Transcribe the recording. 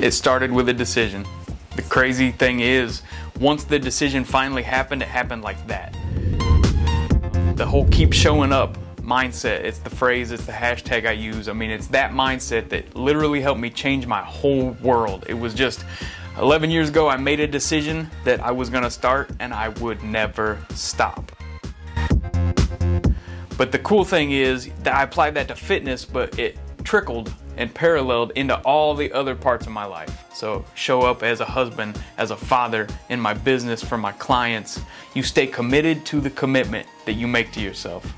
It started with a decision. The crazy thing is, once the decision finally happened, it happened like that. The whole keep showing up mindset, it's the phrase, it's the hashtag I use. I mean, it's that mindset that literally helped me change my whole world. It was just 11 years ago, I made a decision that I was gonna start and I would never stop. But the cool thing is that I applied that to fitness, but it trickled and paralleled into all the other parts of my life. So, show up as a husband, as a father, in my business, for my clients. You stay committed to the commitment that you make to yourself.